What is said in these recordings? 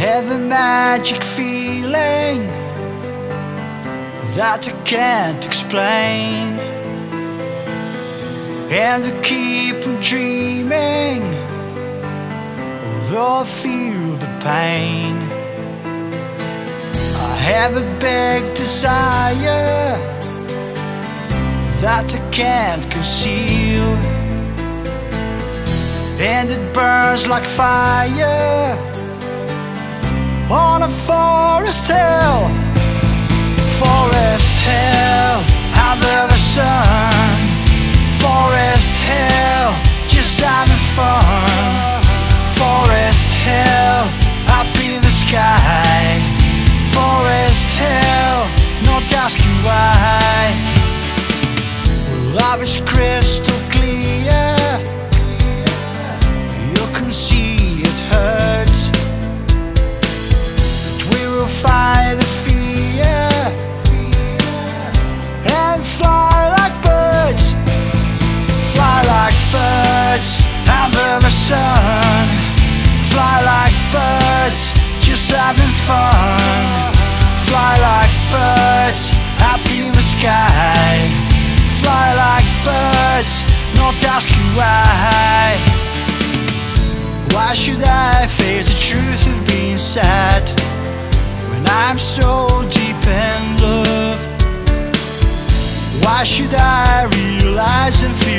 have a magic feeling that I can't explain. And I keep on dreaming, although I feel the pain. I have a big desire that I can't conceal. And it burns like fire on a forest hill. Forest hill, under the sun. Forest hill, just having fun. Forest hill, up in the sky. Forest hill, not asking why. Love is crystal clear. Should I face the truth of being sad when I'm so deep in love? Why should I realize I'm feeling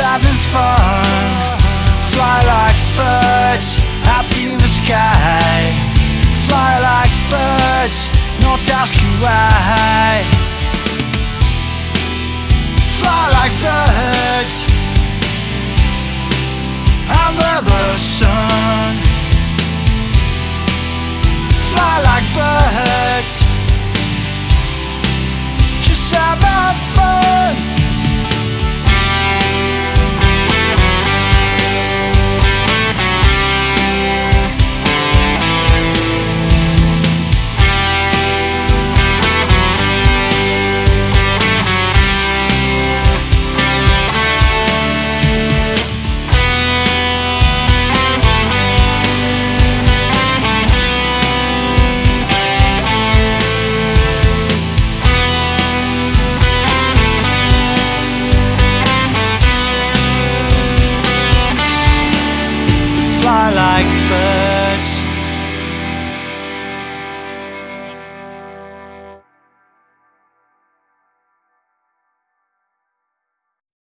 having fun. Fly like birds up in the sky. Fly like birds, not asking why.